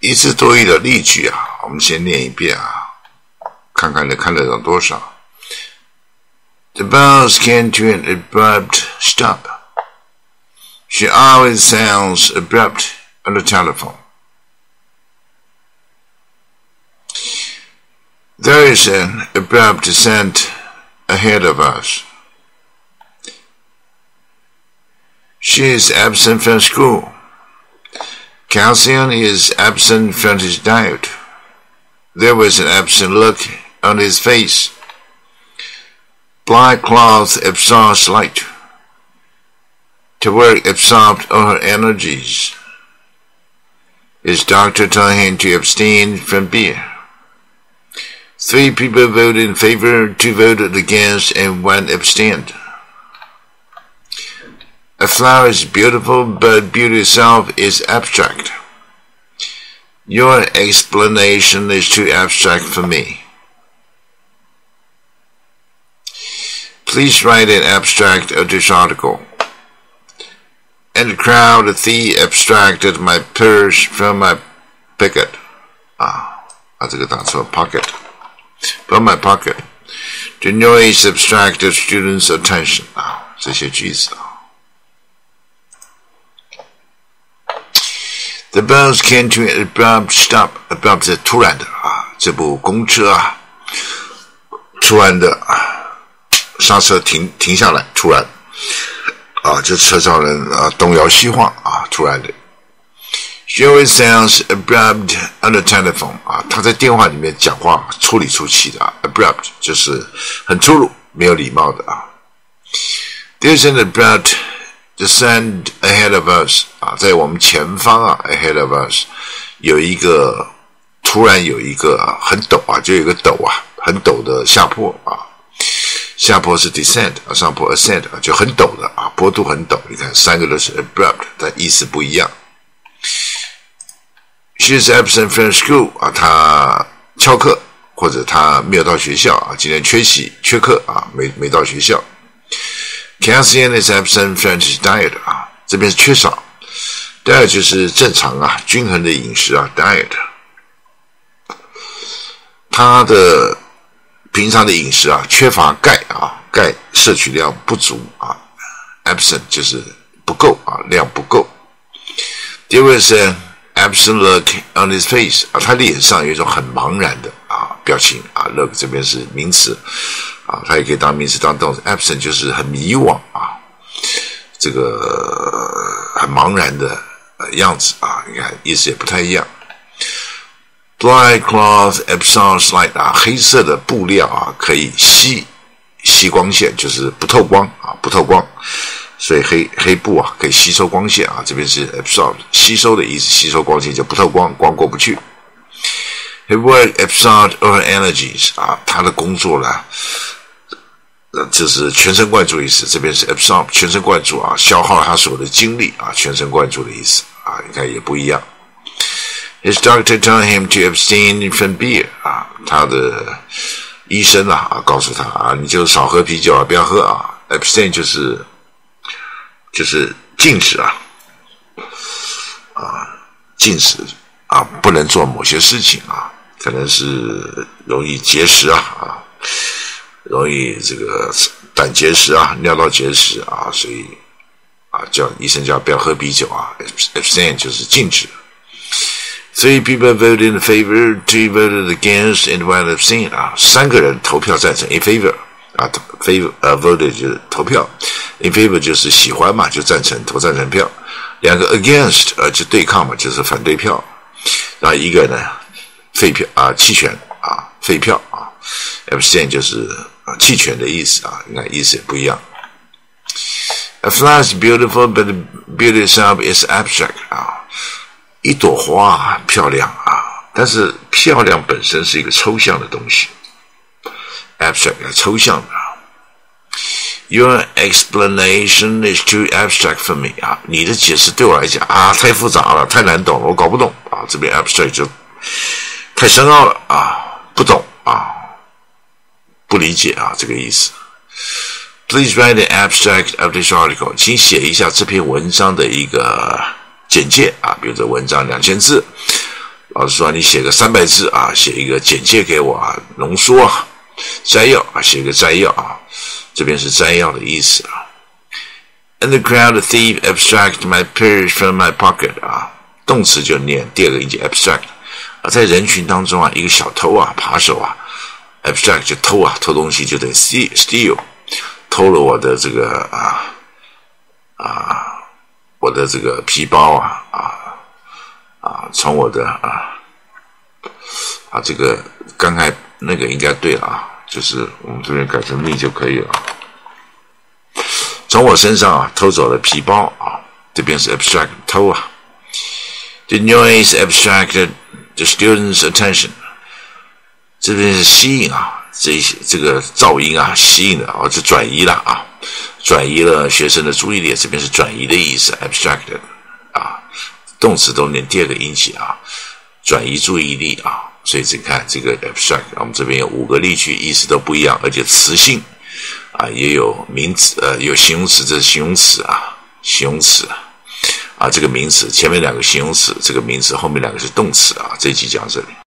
一次多余的例句啊，我们先念一遍啊，看看你看得懂多少。The bells came to an abrupt stop. She always sounds abrupt on the telephone. There is an abrupt descent ahead of us. She is absent from school. Calcium is absent from his diet. There was an absent look on his face. Black cloth absorbs light. To work absorbed all her energies. His doctor told him to abstain from beer. Three people voted in favor, two voted against, and one abstained. A flower is beautiful, but beauty itself is abstract. Your explanation is too abstract for me. Please write an abstract of this article. And the crowd the abstracted my purse from my pocket. 啊，啊，这个打错，pocket from my pocket. The noise abstracted students' attention. 啊，这些句子啊。 The bells came to an abrupt stop. Abrupt 是突然的啊，这部公车啊，突然的啊刹车停停下来，突然啊，这车上人啊东摇西晃啊，突然的。She always sounds abrupt on the telephone 啊，她在电话里面讲话粗里粗气的啊，abrupt 就是很粗鲁、没有礼貌的啊。There's an abrupt descent ahead of us 在我们前方啊，ahead of us 有一个突然有一个很陡啊，就有个陡啊，很陡的下坡啊。下坡是 descent 啊，上坡 ascent 啊，就很陡的啊，坡度很陡。你看三个都是 abrupt，但意思不一样。She's absent from school 啊，她翘课或者她没有到学校啊，今天缺席缺课啊，没没到学校。Calcium is absent from his diet 啊，这边是缺少第二就是正常啊，均衡的饮食啊，diet。他的平常的饮食啊，缺乏钙啊，钙摄取量不足啊，absent 就是不够啊，量不够。There was an absent look on his face 啊，他脸上有一种很茫然的啊表情啊，look 这边是名词啊，它也可以当名词当动词。absent 就是很迷惘啊，这个很茫然的呃样子啊，你看意思也不太一样。Black cloth absorbs light 啊，黑色的布料啊，可以吸吸光线，就是不透光啊，不透光，所以黑黑布啊可以吸收光线啊，这边是 absorb 吸收的意思，吸收光线就不透光，光过不去。He work absorb all energies 啊，他的工作呢，就是全神贯注意思，这边是 absorb 全神贯注啊，消耗他所有的精力啊，全神贯注的意思啊，你看也不一样。His doctor told him to abstain from beer 啊，他的医生啊告诉他啊，你就少喝啤酒啊，不要喝啊。Abstain 就是就是禁止啊啊禁止啊，不能做某些事情啊，可能是容易结石啊啊，容易这个胆结石啊，尿道结石啊，所以啊叫医生叫不要喝啤酒啊。Abstain 就是禁止。Three people voted in favor, two voted against, and one abstained. 啊，三个人投票赞成 in favor 啊，favor 呃 voted 就是投票，in favor 就是喜欢嘛，就赞成投赞成票。两个 against 呃就对抗嘛，就是反对票。然后一个呢废票啊弃权啊废票啊，abstain 就是啊弃权的意思啊，那意思也不一样。A flower is beautiful, but the beauty itself is abstract 啊。一朵花漂亮啊，但是漂亮本身是一个抽象的东西，abstract 抽象的。Your explanation is too abstract for me 啊，你的解释对我来讲啊太复杂了，太难懂了，我搞不懂啊。这边 abstract 就太深奥了啊，不懂啊，不理解啊，这个意思。Please write an abstract of this article，请写一下这篇文章的一个。简介啊，比如这文章两千字老师说你写个三百字啊，写一个简介给我啊，浓缩啊，摘要啊，写个摘要啊，这边是摘要的意思啊。And the crowd thief abstract my purse from my pocket 啊，动词就念第二个音节 abstract 啊，在人群当中啊，一个小偷啊，扒手啊，abstract 就偷啊，偷东西就等于 steal steal，偷了我的这个啊啊，我的这个皮包啊啊。啊，从我的啊啊，这个刚才那个应该对了啊，就是我们这边改成 me 就可以了。从我身上啊偷走了皮包啊，这边是 abstract 偷啊。The noise abstracted the students' attention。这边是吸引啊，这些这个噪音啊，吸引的啊，就转移了啊，转移了学生的注意力。这边是转移的意思，abstract 啊。动词都念第二个音节啊，转移注意力啊，所以你看这个 abstract，我们这边有五个例句，意思都不一样，而且词性啊也有名词，呃，有形容词，这是形容词啊，形容词啊，这个名词前面两个形容词，这个名词后面两个是动词啊，这一集讲这里。